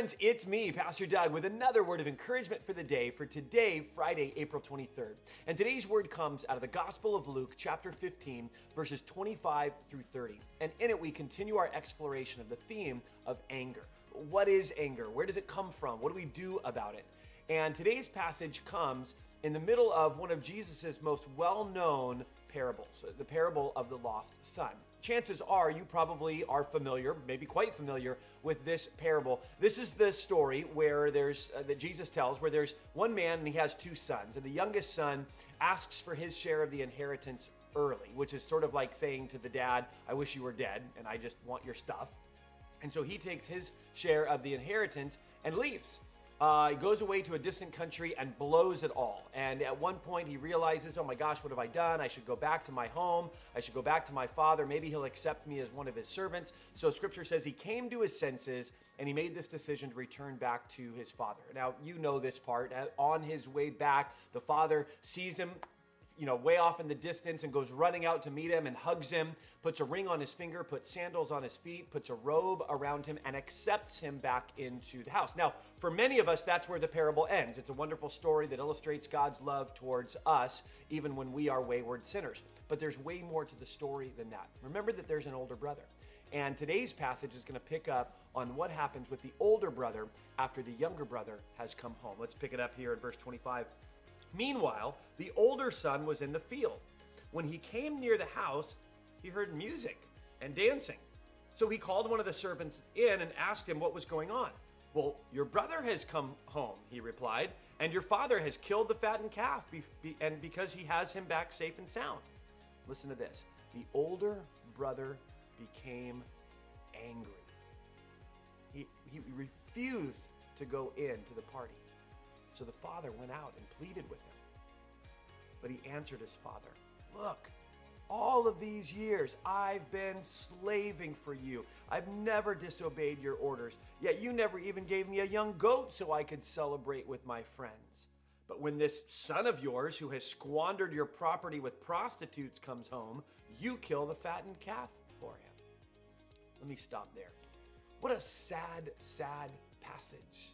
friends, it's me, Pastor Doug, with another word of encouragement for the day for today, Friday, April 23rd. And today's word comes out of the Gospel of Luke, chapter 15, verses 25 through 30. And in it, we continue our exploration of the theme of anger. What is anger? Where does it come from? What do we do about it? And today's passage comes in the middle of one of Jesus' most well known parables, the parable of the lost son. Chances are you probably are familiar, maybe quite familiar, with this parable. This is the story where there's uh, that Jesus tells, where there's one man and he has two sons, and the youngest son asks for his share of the inheritance early, which is sort of like saying to the dad, I wish you were dead and I just want your stuff. And so he takes his share of the inheritance and leaves. Uh, he goes away to a distant country and blows it all. And at one point, he realizes, oh my gosh, what have I done? I should go back to my home. I should go back to my father. Maybe he'll accept me as one of his servants. So scripture says he came to his senses and he made this decision to return back to his father. Now, you know this part. On his way back, the father sees him you know, way off in the distance and goes running out to meet him and hugs him, puts a ring on his finger, puts sandals on his feet, puts a robe around him, and accepts him back into the house. Now, for many of us, that's where the parable ends. It's a wonderful story that illustrates God's love towards us, even when we are wayward sinners. But there's way more to the story than that. Remember that there's an older brother. And today's passage is going to pick up on what happens with the older brother after the younger brother has come home. Let's pick it up here at verse 25. Meanwhile, the older son was in the field. When he came near the house, he heard music and dancing. So he called one of the servants in and asked him what was going on. Well, your brother has come home, he replied, and your father has killed the fattened calf, be- be- and because he has him back safe and sound. Listen to this the older brother became angry. He, he refused to go in to the party. So the father went out and pleaded with him. But he answered his father, Look, all of these years I've been slaving for you. I've never disobeyed your orders, yet you never even gave me a young goat so I could celebrate with my friends. But when this son of yours, who has squandered your property with prostitutes, comes home, you kill the fattened calf for him. Let me stop there. What a sad, sad passage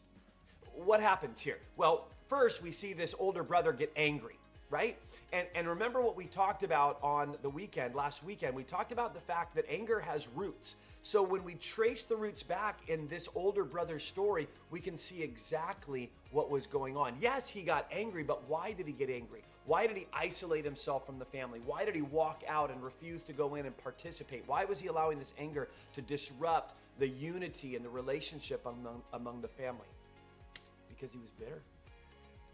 what happens here? Well, first we see this older brother get angry right? And and remember what we talked about on the weekend, last weekend. We talked about the fact that anger has roots. So when we trace the roots back in this older brother's story, we can see exactly what was going on. Yes, he got angry, but why did he get angry? Why did he isolate himself from the family? Why did he walk out and refuse to go in and participate? Why was he allowing this anger to disrupt the unity and the relationship among among the family? Because he was bitter,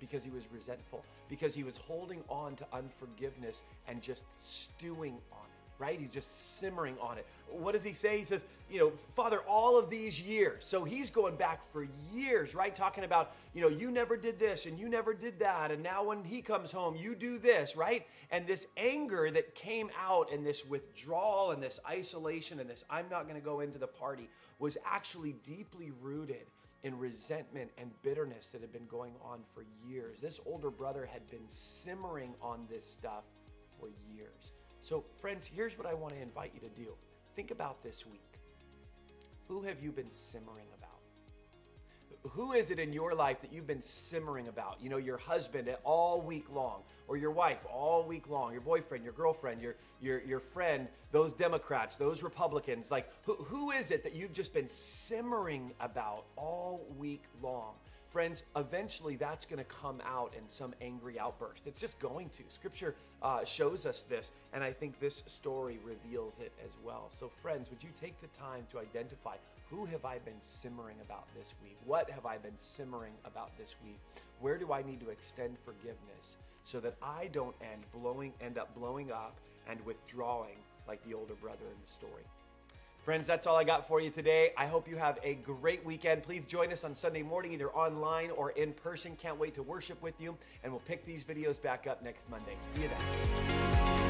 because he was resentful, because he was holding on to unforgiveness and just stewing on it right? He's just simmering on it. What does he say? He says, you know, Father, all of these years. So he's going back for years, right? Talking about, you know, you never did this and you never did that. And now when he comes home, you do this, right? And this anger that came out and this withdrawal and this isolation and this, I'm not going to go into the party, was actually deeply rooted in resentment and bitterness that had been going on for years. This older brother had been simmering on this stuff for years. So, friends, here's what I want to invite you to do think about this week. Who have you been simmering about? Who is it in your life that you've been simmering about? You know, your husband all week long, or your wife all week long, your boyfriend, your girlfriend, your your your friend, those Democrats, those Republicans. Like, who, who is it that you've just been simmering about all week long? Friends, eventually that's going to come out in some angry outburst. It's just going to. Scripture uh, shows us this, and I think this story reveals it as well. So, friends, would you take the time to identify who have I been simmering about this week? What have I been simmering about this week? Where do I need to extend forgiveness so that I don't end blowing, end up blowing up and withdrawing like the older brother in the story? Friends, that's all I got for you today. I hope you have a great weekend. Please join us on Sunday morning, either online or in person. Can't wait to worship with you. And we'll pick these videos back up next Monday. See you then.